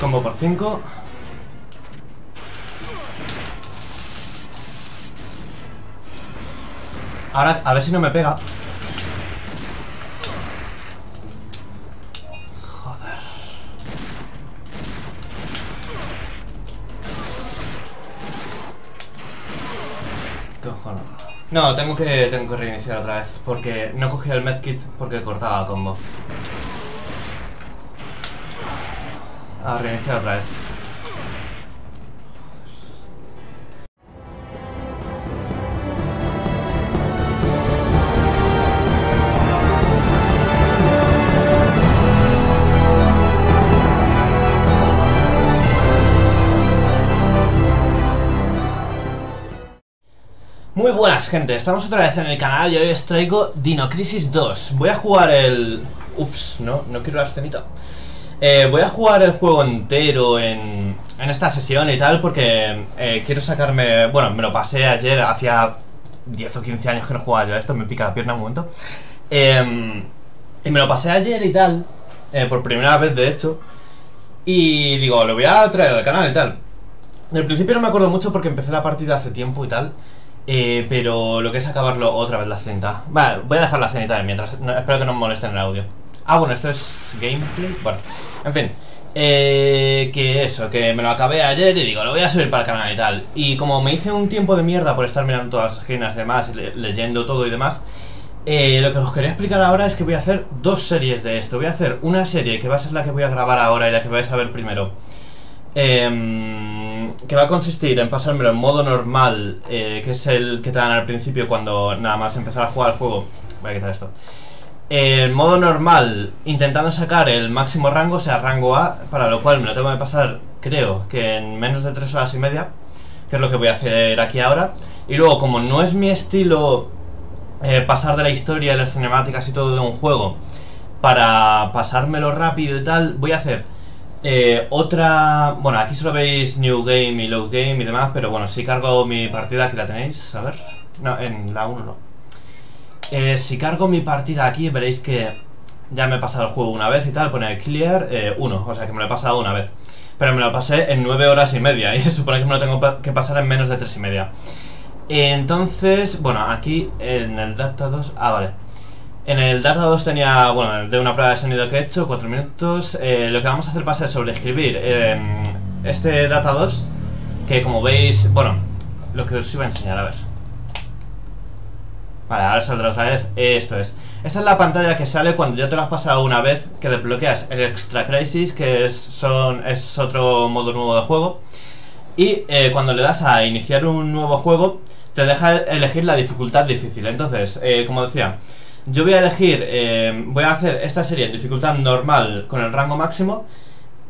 Combo por 5. Ahora, a ver si no me pega. Joder. Cojones. No, tengo que, tengo que reiniciar otra vez. Porque no cogí el medkit porque cortaba combo. A reiniciar otra vez. Muy buenas gente, estamos otra vez en el canal y hoy os traigo Dino Crisis 2 Voy a jugar el... Ups, no, no quiero la escenita eh, Voy a jugar el juego entero en, en esta sesión y tal porque eh, quiero sacarme... Bueno, me lo pasé ayer, hacía 10 o 15 años que no jugaba yo esto, me pica la pierna un momento eh, Y me lo pasé ayer y tal, eh, por primera vez de hecho Y digo, lo voy a traer al canal y tal En el principio no me acuerdo mucho porque empecé la partida hace tiempo y tal eh, pero lo que es acabarlo otra vez la cenita. Vale, voy a dejar la cenita mientras. Espero que no me molesten el audio. Ah, bueno, esto es gameplay. Bueno, en fin. Eh, que eso, que me lo acabé ayer y digo, lo voy a subir para el canal y tal. Y como me hice un tiempo de mierda por estar mirando todas las páginas y demás, le leyendo todo y demás, eh, lo que os quería explicar ahora es que voy a hacer dos series de esto. Voy a hacer una serie que va a ser la que voy a grabar ahora y la que vais a ver primero. Eh, que va a consistir en pasármelo en modo normal, eh, que es el que te dan al principio cuando nada más empezar a jugar al juego. Voy a quitar esto. En modo normal, intentando sacar el máximo rango, sea, rango A, para lo cual me lo tengo que pasar, creo, que en menos de 3 horas y media, que es lo que voy a hacer aquí ahora. Y luego, como no es mi estilo eh, pasar de la historia, de las cinemáticas y todo de un juego, para pasármelo rápido y tal, voy a hacer eh, otra... Bueno, aquí solo veis New Game y Load Game y demás, pero bueno, si cargo mi partida, aquí la tenéis, a ver... No, en la 1 no. Eh, si cargo mi partida aquí, veréis que ya me he pasado el juego una vez y tal, pone Clear 1, eh, o sea que me lo he pasado una vez. Pero me lo pasé en 9 horas y media, y se supone que me lo tengo que pasar en menos de 3 y media. Entonces, bueno, aquí en el Data 2... Ah, vale. En el Data 2 tenía, bueno, de una prueba de sonido que he hecho, 4 minutos. Eh, lo que vamos a hacer va a ser sobreescribir eh, este Data 2, que como veis, bueno, lo que os iba a enseñar, a ver. Vale, ahora saldrá otra vez. Esto es. Esta es la pantalla que sale cuando ya te lo has pasado una vez que desbloqueas el Extra Crisis, que es, son, es otro modo nuevo de juego. Y eh, cuando le das a iniciar un nuevo juego, te deja elegir la dificultad difícil. Entonces, eh, como decía, yo voy a elegir, eh, voy a hacer esta serie en dificultad normal con el rango máximo,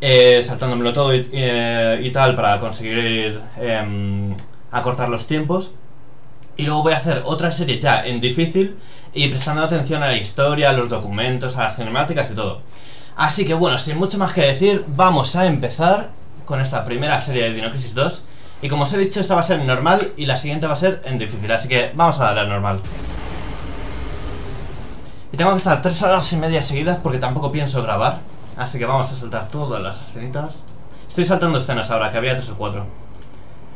saltándomelo todo y, y, tal para conseguir em, acortar los tiempos. Y luego voy a hacer otra serie ya en difícil y prestando atención a la historia, a los documentos, a las cinemáticas y todo. Así que bueno, sin mucho más que decir, vamos a empezar con esta primera serie de Dino Crisis 2. Y como os he dicho, esta va a ser en normal y la siguiente va a ser en difícil, así que vamos a darle a normal. Y tengo que estar tres horas y media seguidas porque tampoco pienso grabar. Así que vamos a saltar todas las escenitas. Estoy saltando escenas ahora, que había tres o cuatro.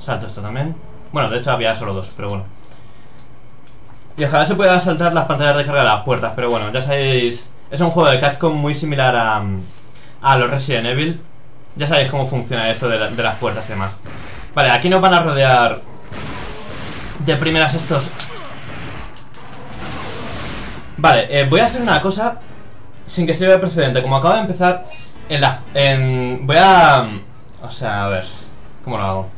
Salto esto también. Bueno, de hecho había solo dos, pero bueno. Y ojalá se pueda saltar las pantallas de carga de las puertas, pero bueno, ya sabéis... Es un juego de Capcom muy similar a, a los Resident Evil. Ya sabéis cómo funciona esto de, la, de las puertas y demás. Vale, aquí nos van a rodear de primeras estos Vale, eh, voy a hacer una cosa sin que sirva de precedente. Como acabo de empezar en la... En, voy a... O sea, a ver... ¿Cómo lo hago?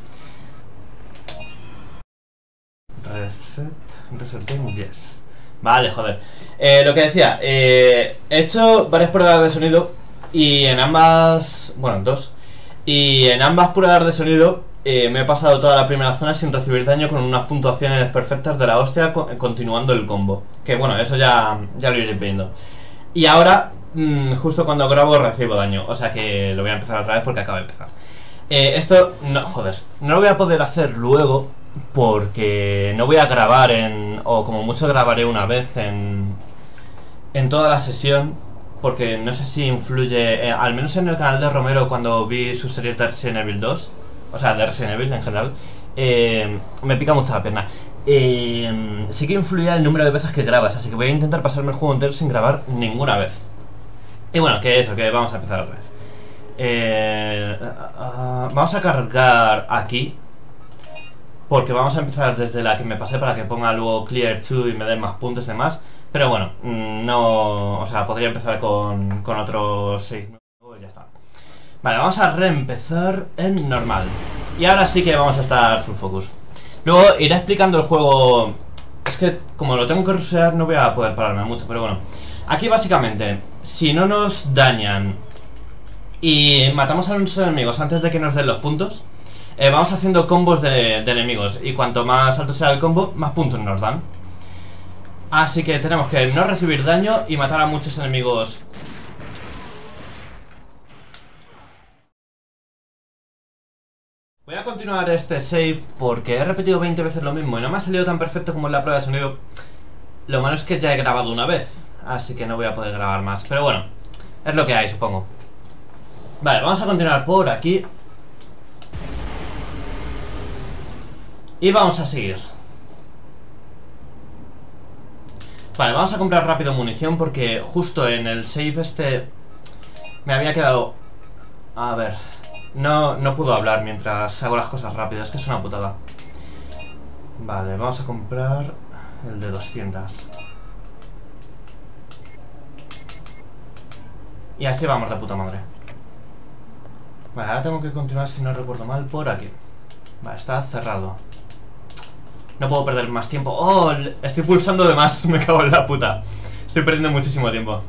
Reset... Resetting, yes. Vale, joder. Eh, lo que decía, eh, he hecho varias pruebas de sonido y en ambas... Bueno, dos. Y en ambas pruebas de sonido eh, me he pasado toda la primera zona sin recibir daño con unas puntuaciones perfectas de la hostia continuando el combo. Que bueno, eso ya, ya lo iré viendo. Y ahora, mmm, justo cuando grabo recibo daño. O sea que lo voy a empezar otra vez porque acabo de empezar. Eh, esto, no, joder, no lo voy a poder hacer luego porque no voy a grabar en... O como mucho grabaré una vez en... En toda la sesión porque no sé si influye, eh, al menos en el canal de Romero cuando vi su serie de Resident Evil 2, o sea, de Resident Evil en general, eh, me pica mucho la pierna. Eh, sí que influía el número de veces que grabas, así que voy a intentar pasarme el juego entero sin grabar ninguna vez. Y bueno, que eso, que vamos a empezar otra vez. Ah, vamos a cargar aquí. Porque vamos a empezar desde la que me pasé para que ponga luego Clear 2 y me den más puntos y demás. Pero bueno, mm, no... O sea, podría empezar con, con otros 6 y ya está. Vale, vamos a reempezar en normal. Y ahora sí que vamos a estar full focus. Luego iré explicando el juego... Es que como lo tengo que rusear no voy a poder pararme mucho, pero bueno. Aquí básicamente, si no nos dañan y matamos a los enemigos antes de que nos den los puntos, eh, vamos haciendo combos de, enemigos. Y cuanto más alto sea el combo, más puntos nos dan. Así que tenemos que no recibir daño y matar a muchos enemigos Voy a continuar este save porque he repetido 20 veces lo mismo y no me ha salido tan perfecto como en la prueba de sonido. Lo malo es que ya he grabado una vez, así que no voy a poder grabar más. Pero bueno, es lo que hay, supongo. Vale, vamos a continuar por aquí Y vamos a seguir Vale, vamos a comprar rápido munición porque justo en el save este me había quedado... A ver, no, no puedo hablar mientras hago las cosas rápido, es que es una putada. Vale, vamos a comprar el de 200. Y así vamos de puta madre. Vale, ahora tengo que continuar, si no recuerdo mal, por aquí. Vale, está cerrado. No puedo perder más tiempo. ¡Oh! Estoy pulsando de más. Me cago en la puta. Estoy perdiendo muchísimo tiempo.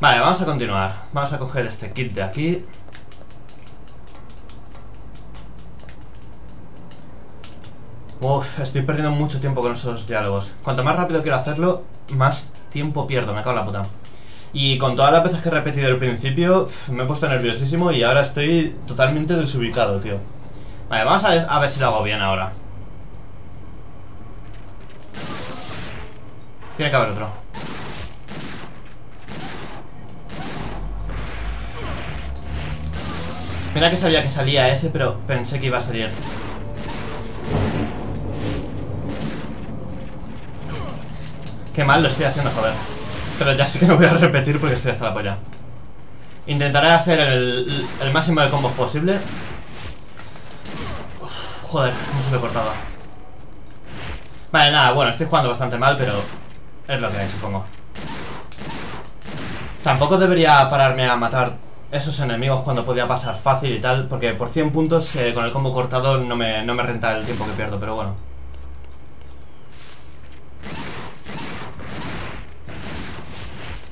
Vale, vamos a continuar. Vamos a coger este kit de aquí. Uf, estoy perdiendo mucho tiempo con esos diálogos. Cuanto más rápido quiero hacerlo, más tiempo pierdo. Me cago en la puta. Y con todas las veces que he repetido al principio, me he puesto nerviosísimo y ahora estoy totalmente desubicado, tío. Vale, vamos a ver, a ver si lo hago bien ahora. Tiene que haber otro. Mira que sabía que salía ese, pero pensé que iba a salir. Qué mal lo estoy haciendo, joder. Pero ya sé que no voy a repetir porque estoy hasta la polla. Intentaré hacer el, máximo de combos posible. joder, no se me he cortado. Vale, nada, bueno, estoy jugando bastante mal, pero es lo que hay, supongo. Tampoco debería pararme a matar esos enemigos cuando podía pasar fácil y tal, porque por 100 puntos eh, con el combo cortado no me, no me renta el tiempo que pierdo, pero bueno.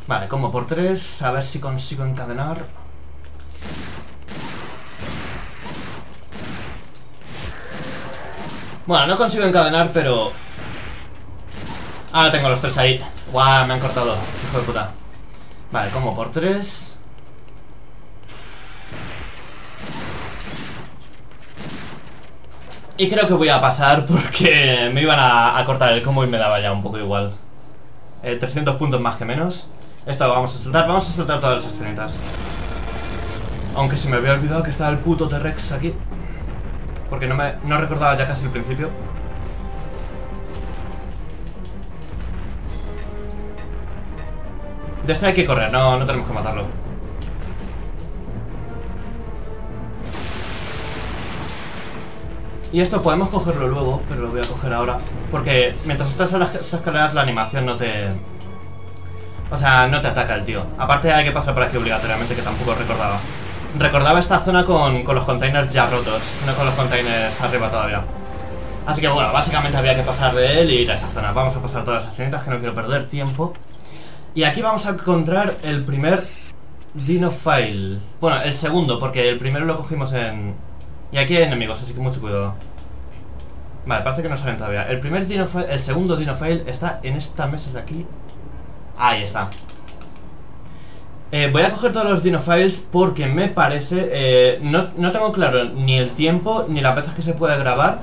Vale, como por tres, a ver si consigo encadenar. Bueno, no consigo encadenar, pero... Ahora tengo los tres ahí. Guau, me han cortado. Hijo de puta. Vale, como por tres. Y creo que voy a pasar porque me iban a, cortar el combo y me daba ya un poco igual. 300 eh, puntos más que menos. Esto lo vamos a saltar, vamos a saltar todas las escenitas Aunque se me había olvidado que estaba el puto T-Rex aquí Porque no, me, no recordaba ya casi el principio De este hay que correr, no, no tenemos que matarlo Y esto podemos cogerlo luego, pero lo voy a coger ahora Porque mientras estás en las escaleras la animación no te... O sea, no te ataca el tío. Aparte hay que pasar por aquí obligatoriamente, que tampoco recordaba. Recordaba esta zona con, los containers ya rotos, no con los containers arriba todavía. Así que bueno, básicamente había que pasar de él y ir a esa zona. Vamos a pasar todas las acciones que no quiero perder tiempo. Y aquí vamos a encontrar el primer Dino File. Bueno, el segundo, porque el primero lo cogimos en... Y aquí hay enemigos, así que mucho cuidado. Vale, parece que no salen todavía. El primer Dino File, el segundo Dino File está en esta mesa de aquí Ahí está eh, Voy a coger todos los Dino Files porque me parece eh, no, no, tengo claro ni el tiempo Ni las veces que se puede grabar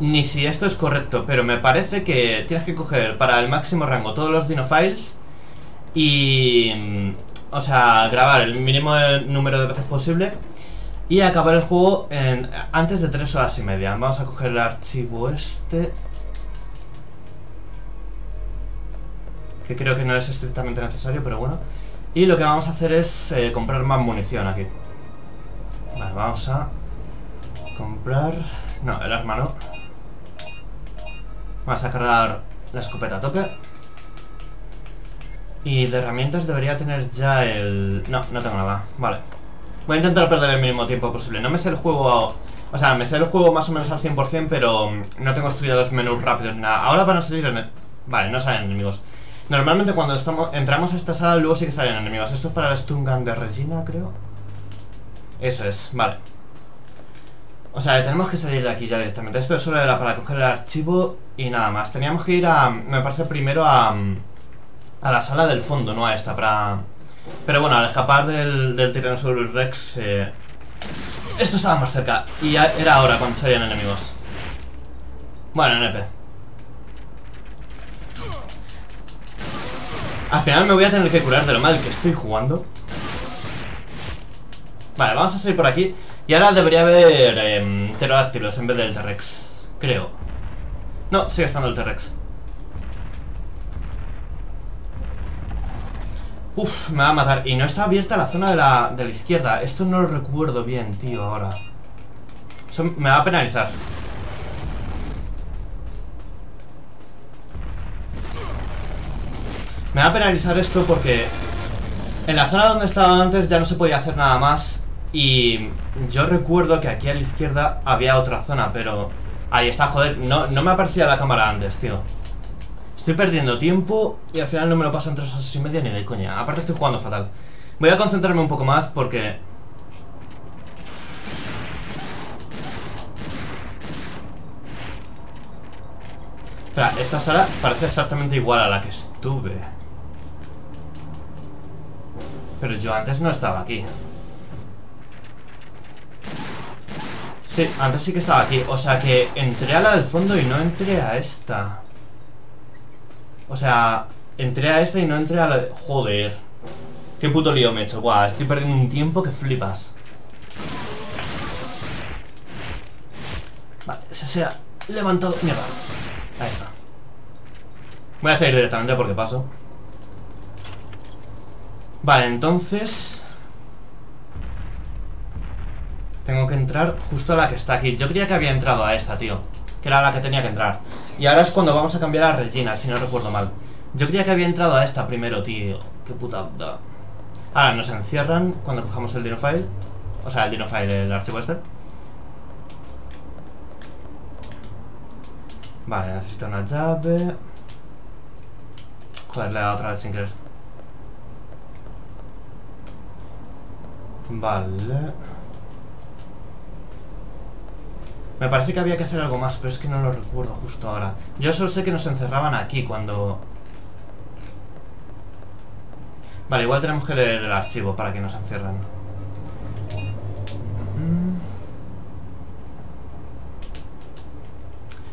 Ni si esto es correcto Pero me parece que tienes que coger para el máximo rango Todos los Dino Files Y, o sea, grabar el mínimo número de veces posible y acabar el juego en antes de 3 horas y media. Vamos a coger el archivo este. Que creo que no es estrictamente necesario, pero bueno. Y lo que vamos a hacer es eh, comprar más munición aquí. Vale, vamos a comprar... No, el arma no. Vamos a cargar la escopeta a tope. Y de herramientas debería tener ya el... No, no tengo nada. Vale. Voy a intentar perder el mínimo tiempo posible. No me sé el juego... O sea, me sé el juego más o menos al 100%, pero no tengo estudiado los menús rápidos nada. Ahora van a salir... En... Vale, no salen enemigos. Normalmente cuando estamos, entramos a esta sala luego sí que salen enemigos. Esto es para el stun gun de Regina, creo. Eso es, vale. O sea, tenemos que salir de aquí ya directamente. Esto solo era para coger el archivo y nada más. Teníamos que ir a... Me parece primero a... A la sala del fondo, no a esta, para... Pero bueno, al escapar del, del Tyrannosaurus Rex... Eh, esto estaba más cerca. Y era ahora cuando salían enemigos. Bueno, NP. Al final me voy a tener que curar de lo mal que estoy jugando. Vale, vamos a salir por aquí. Y ahora debería haber eh, en vez del T-Rex. Creo. No, sigue estando el T-Rex. Uf, me va a matar. Y no está abierta la zona de la, de la izquierda. Esto no lo recuerdo bien, tío, ahora. Eso me va a penalizar. Me va a penalizar esto porque en la zona donde estaba antes ya no se podía hacer nada más y yo recuerdo que aquí a la izquierda había otra zona, pero ahí está, joder, no, no me aparecía la cámara antes, tío. Estoy perdiendo tiempo y al final no me lo paso en tres horas y media ni de coña. Aparte estoy jugando fatal. Voy a concentrarme un poco más porque... Espera, esta sala parece exactamente igual a la que estuve. Pero yo antes no estaba aquí. Sí, antes sí que estaba aquí. O sea que entré a la del fondo y no entré a esta. O sea, entré a esta y no entré a la... Joder. Qué puto lío me he hecho. Guau, estoy perdiendo un tiempo que flipas. Vale, se ha levantado... Mierda. Ahí está. Voy a salir directamente porque paso. Vale, entonces... Tengo que entrar justo a la que está aquí. Yo creía que había entrado a esta, tío. Que era la que tenía que entrar. Y ahora es cuando vamos a cambiar a Regina, si no recuerdo mal. Yo creía que había entrado a esta primero, tío. Qué puta... Ahora nos encierran cuando cojamos el Dinofile. O sea, el Dinofile, el archivo este. Vale, necesito una llave. Joder, le he dado otra vez sin querer. Vale. Me parece que había que hacer algo más, pero es que no lo recuerdo justo ahora. Yo solo sé que nos encerraban aquí cuando... Vale, igual tenemos que leer el archivo para que nos encierren.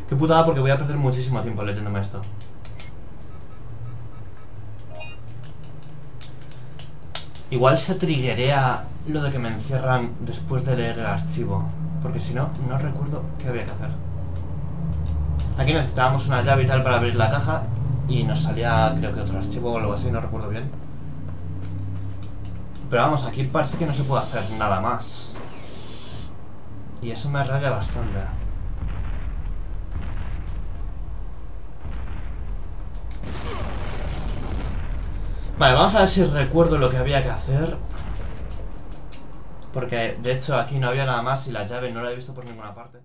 Qué putada porque voy a perder muchísimo tiempo leyéndome esto. Igual se triguea lo de que me encierran después de leer el archivo. Porque si no, no recuerdo qué había que hacer. Aquí necesitábamos una llave y tal para abrir la caja. Y nos salía, creo que otro archivo o algo así, no recuerdo bien. Pero vamos, aquí parece que no se puede hacer nada más. Y eso me raya bastante. Vale, vamos a ver si recuerdo lo que había que hacer. Porque de hecho aquí no había nada más y la llave no la he visto por ninguna parte.